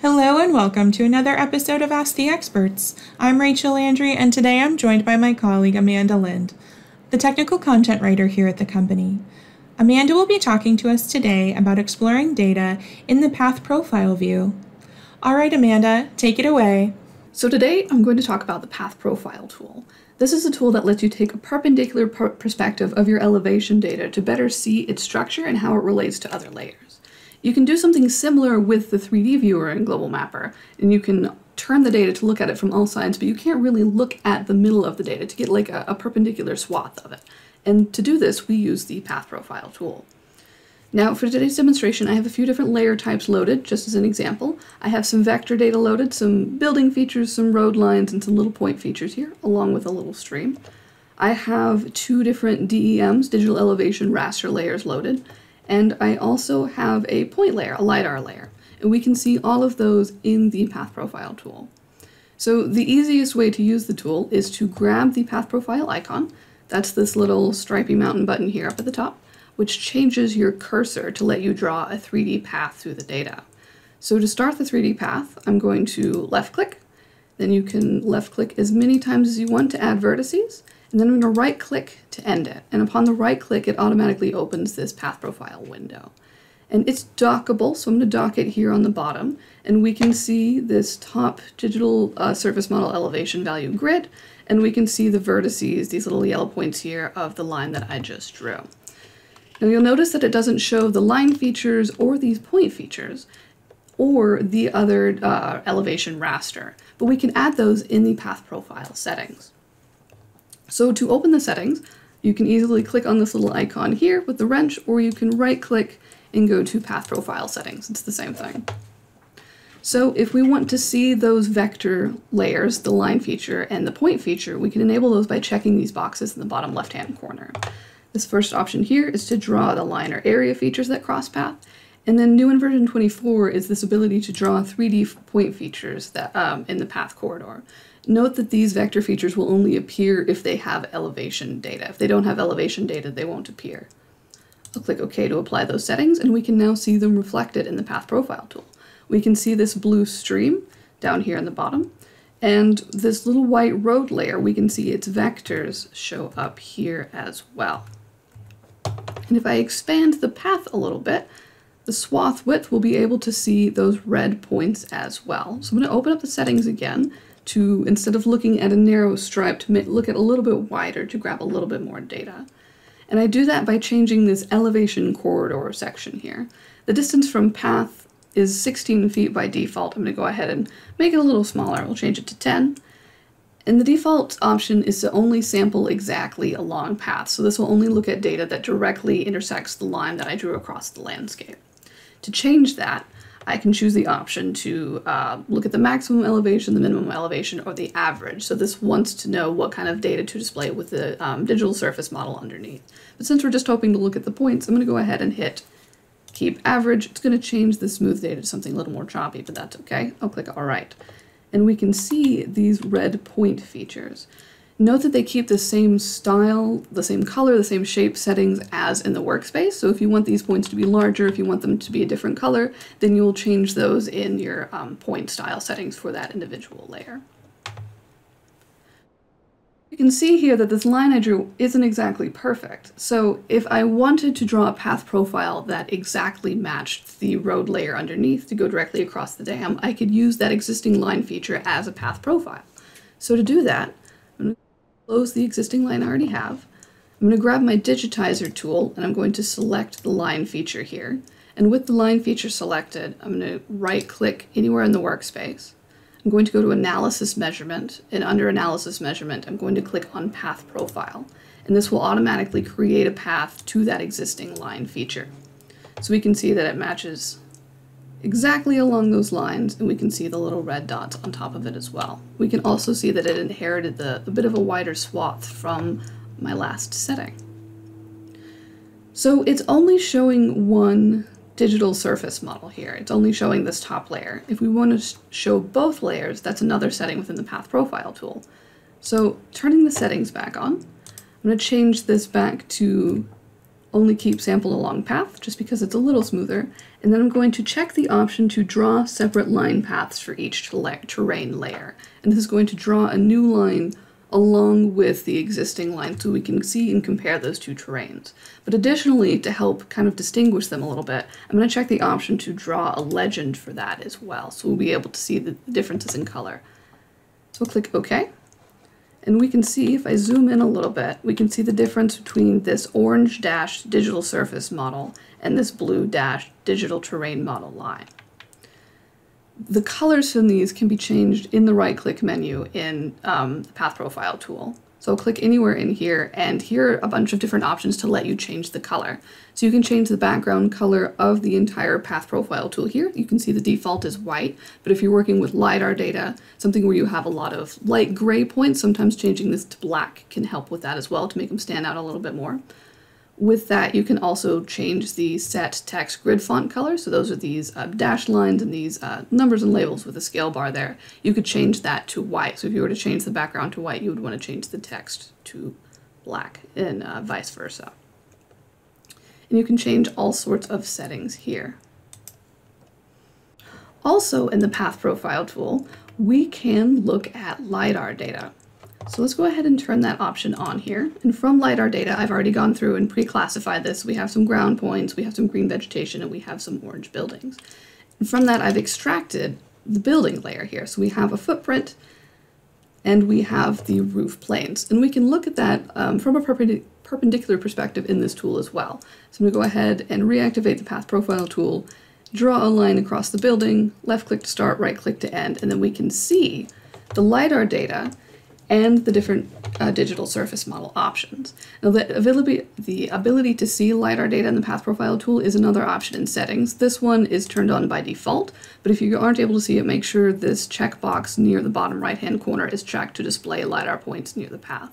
Hello and welcome to another episode of Ask the Experts. I'm Rachel Landry, and today I'm joined by my colleague Amanda Lind, the technical content writer here at the company. Amanda will be talking to us today about exploring data in the Path Profile view. All right, Amanda, take it away. So today I'm going to talk about the Path Profile tool. This is a tool that lets you take a perpendicular per perspective of your elevation data to better see its structure and how it relates to other layers. You can do something similar with the 3D viewer in Global Mapper, and you can turn the data to look at it from all sides, but you can't really look at the middle of the data to get like a, a perpendicular swath of it. And to do this, we use the Path Profile tool. Now for today's demonstration, I have a few different layer types loaded, just as an example. I have some vector data loaded, some building features, some road lines, and some little point features here, along with a little stream. I have two different DEMs, digital elevation raster layers loaded, and I also have a point layer, a LiDAR layer, and we can see all of those in the Path Profile tool. So the easiest way to use the tool is to grab the Path Profile icon, that's this little stripy mountain button here up at the top, which changes your cursor to let you draw a 3D path through the data. So to start the 3D path, I'm going to left click, then you can left click as many times as you want to add vertices, and then I'm going to right click to end it. And upon the right click, it automatically opens this path profile window. And it's dockable, so I'm going to dock it here on the bottom, and we can see this top digital uh, surface model elevation value grid, and we can see the vertices, these little yellow points here, of the line that I just drew. Now you'll notice that it doesn't show the line features or these point features or the other uh, elevation raster, but we can add those in the path profile settings. So to open the settings, you can easily click on this little icon here with the wrench, or you can right click and go to path profile settings. It's the same thing. So if we want to see those vector layers, the line feature and the point feature, we can enable those by checking these boxes in the bottom left-hand corner. This first option here is to draw the line or area features that cross path. And then new in version 24 is this ability to draw 3D point features that um, in the path corridor. Note that these vector features will only appear if they have elevation data. If they don't have elevation data, they won't appear. I'll click OK to apply those settings, and we can now see them reflected in the Path Profile tool. We can see this blue stream down here in the bottom, and this little white road layer, we can see its vectors show up here as well. And if I expand the path a little bit, the swath width will be able to see those red points as well. So I'm going to open up the settings again to, instead of looking at a narrow stripe, to look at a little bit wider to grab a little bit more data. And I do that by changing this elevation corridor section here. The distance from path is 16 feet by default. I'm going to go ahead and make it a little smaller. We'll change it to 10. And the default option is to only sample exactly a long path, so this will only look at data that directly intersects the line that I drew across the landscape. To change that, I can choose the option to uh, look at the maximum elevation, the minimum elevation, or the average. So this wants to know what kind of data to display with the um, digital surface model underneath. But since we're just hoping to look at the points, I'm going to go ahead and hit keep average. It's going to change the smooth data to something a little more choppy, but that's okay. I'll click all right and we can see these red point features. Note that they keep the same style, the same color, the same shape settings as in the workspace. So if you want these points to be larger, if you want them to be a different color, then you'll change those in your um, point style settings for that individual layer. You can see here that this line I drew isn't exactly perfect. So if I wanted to draw a path profile that exactly matched the road layer underneath to go directly across the dam, I could use that existing line feature as a path profile. So to do that, I'm going to close the existing line I already have. I'm going to grab my digitizer tool and I'm going to select the line feature here. And with the line feature selected, I'm going to right click anywhere in the workspace. I'm going to go to Analysis Measurement, and under Analysis Measurement, I'm going to click on Path Profile, and this will automatically create a path to that existing line feature. So we can see that it matches exactly along those lines, and we can see the little red dots on top of it as well. We can also see that it inherited the, a bit of a wider swath from my last setting. So it's only showing one digital surface model here. It's only showing this top layer. If we want to show both layers, that's another setting within the Path Profile tool. So turning the settings back on, I'm going to change this back to only keep sample along path just because it's a little smoother. And then I'm going to check the option to draw separate line paths for each terrain layer. And this is going to draw a new line along with the existing line so we can see and compare those two terrains. But additionally, to help kind of distinguish them a little bit, I'm going to check the option to draw a legend for that as well. So we'll be able to see the differences in color. So we'll click OK. And we can see, if I zoom in a little bit, we can see the difference between this orange dash digital surface model and this blue dash digital terrain model line. The colors from these can be changed in the right click menu in um, the path profile tool. So click anywhere in here and here are a bunch of different options to let you change the color. So you can change the background color of the entire path profile tool here. You can see the default is white, but if you're working with LiDAR data, something where you have a lot of light gray points, sometimes changing this to black can help with that as well to make them stand out a little bit more. With that, you can also change the set text grid font color. So those are these uh, dashed lines and these uh, numbers and labels with a scale bar there. You could change that to white. So if you were to change the background to white, you would want to change the text to black and uh, vice versa. And you can change all sorts of settings here. Also in the Path Profile tool, we can look at LiDAR data. So let's go ahead and turn that option on here. And from LiDAR data, I've already gone through and pre-classified this. We have some ground points, we have some green vegetation, and we have some orange buildings. And from that, I've extracted the building layer here. So we have a footprint, and we have the roof planes. And we can look at that um, from a perpendicular perspective in this tool as well. So I'm going to go ahead and reactivate the Path Profile tool, draw a line across the building, left click to start, right click to end, and then we can see the LiDAR data and the different uh, digital surface model options. Now the ability, the ability to see LiDAR data in the path profile tool is another option in settings. This one is turned on by default, but if you aren't able to see it, make sure this checkbox near the bottom right hand corner is checked to display LiDAR points near the path.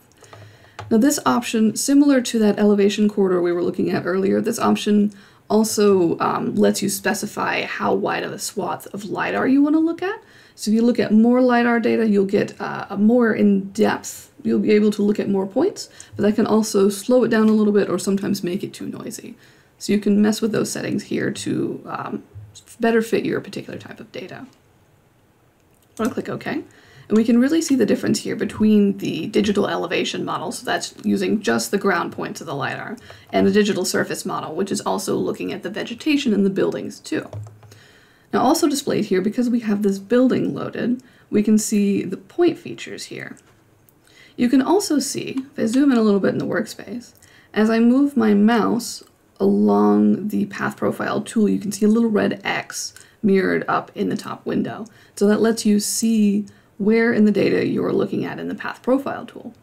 Now this option, similar to that elevation corridor we were looking at earlier, this option also um, lets you specify how wide of a swath of LiDAR you want to look at. So if you look at more LiDAR data, you'll get uh, a more in-depth, you'll be able to look at more points, but that can also slow it down a little bit or sometimes make it too noisy. So you can mess with those settings here to um, better fit your particular type of data. I'll click OK. And we can really see the difference here between the digital elevation model, so that's using just the ground points of the LiDAR, and the digital surface model, which is also looking at the vegetation and the buildings too. Now also displayed here, because we have this building loaded, we can see the point features here. You can also see, if I zoom in a little bit in the workspace, as I move my mouse along the path profile tool, you can see a little red X mirrored up in the top window. So that lets you see where in the data you're looking at in the path profile tool.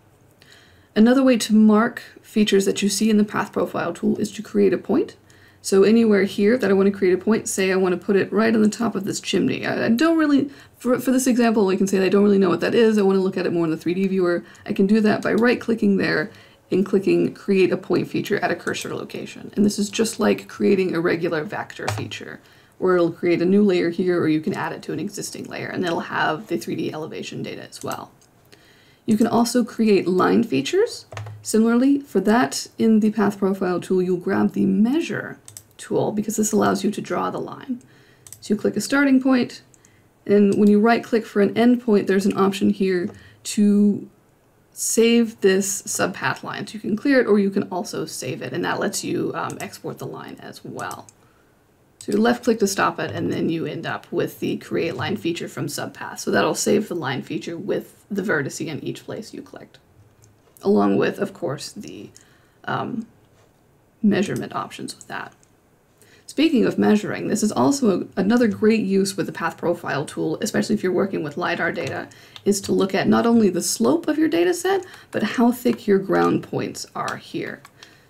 Another way to mark features that you see in the path profile tool is to create a point. So anywhere here that I want to create a point, say I want to put it right on the top of this chimney. I, I don't really, for, for this example, I can say I don't really know what that is. I want to look at it more in the 3D viewer. I can do that by right-clicking there and clicking create a point feature at a cursor location. And this is just like creating a regular vector feature where it'll create a new layer here or you can add it to an existing layer and it'll have the 3D elevation data as well. You can also create line features. Similarly, for that in the Path Profile tool, you'll grab the Measure tool because this allows you to draw the line. So you click a starting point, and when you right click for an endpoint, there's an option here to save this subpath line. So you can clear it or you can also save it, and that lets you um, export the line as well. So you left click to stop it, and then you end up with the create line feature from subpath. So that'll save the line feature with the vertex in each place you clicked, along with, of course, the um, measurement options with that. Speaking of measuring, this is also a, another great use with the path profile tool, especially if you're working with LiDAR data, is to look at not only the slope of your data set, but how thick your ground points are here.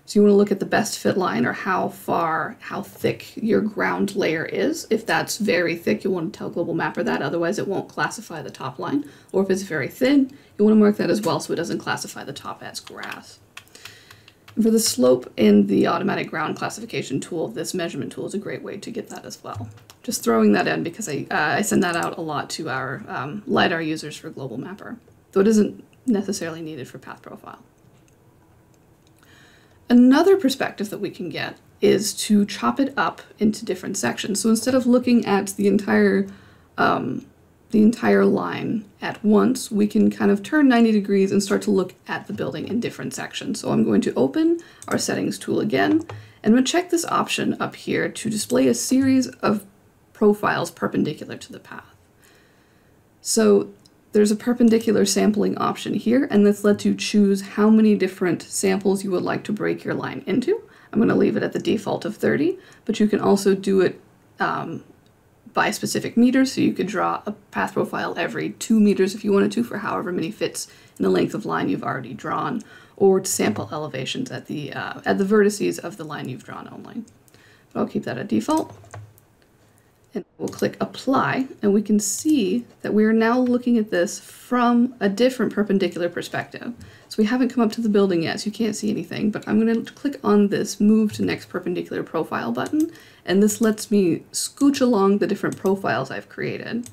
So you want to look at the best fit line or how far, how thick your ground layer is. If that's very thick, you want to tell Global Mapper that, otherwise it won't classify the top line. Or if it's very thin, you want to mark that as well so it doesn't classify the top as grass. For the slope in the automatic ground classification tool, this measurement tool is a great way to get that as well. Just throwing that in because I, uh, I send that out a lot to our um, LiDAR users for Global Mapper, though it isn't necessarily needed for Path Profile. Another perspective that we can get is to chop it up into different sections. So instead of looking at the entire um, the entire line at once, we can kind of turn 90 degrees and start to look at the building in different sections. So I'm going to open our settings tool again, and we'll check this option up here to display a series of profiles perpendicular to the path. So there's a perpendicular sampling option here, and this lets you choose how many different samples you would like to break your line into. I'm going to leave it at the default of 30, but you can also do it um, by specific meters, so you could draw a path profile every two meters if you wanted to for however many fits in the length of line you've already drawn, or to sample elevations at the, uh, at the vertices of the line you've drawn only. But I'll keep that at default. And we'll click apply, and we can see that we are now looking at this from a different perpendicular perspective. So we haven't come up to the building yet, so you can't see anything, but I'm going to click on this move to next perpendicular profile button, and this lets me scooch along the different profiles I've created.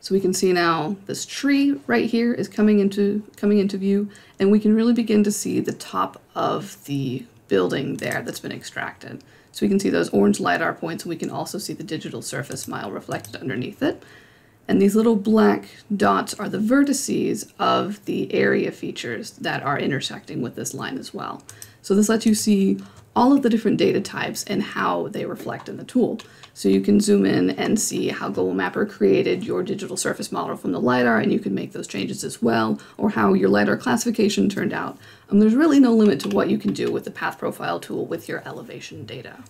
So we can see now this tree right here is coming into coming into view, and we can really begin to see the top of the building there that's been extracted. So we can see those orange LiDAR points, and we can also see the digital surface mile reflected underneath it. And these little black dots are the vertices of the area features that are intersecting with this line as well. So this lets you see all of the different data types and how they reflect in the tool. So you can zoom in and see how Global Mapper created your digital surface model from the LiDAR, and you can make those changes as well, or how your LiDAR classification turned out. Um, there's really no limit to what you can do with the Path Profile tool with your elevation data.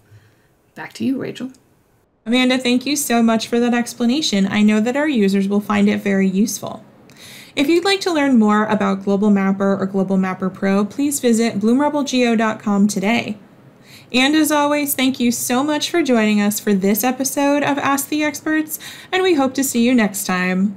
Back to you, Rachel. Amanda, thank you so much for that explanation. I know that our users will find it very useful. If you'd like to learn more about Global Mapper or Global Mapper Pro, please visit bluemarblegeo.com today. And as always, thank you so much for joining us for this episode of Ask the Experts, and we hope to see you next time.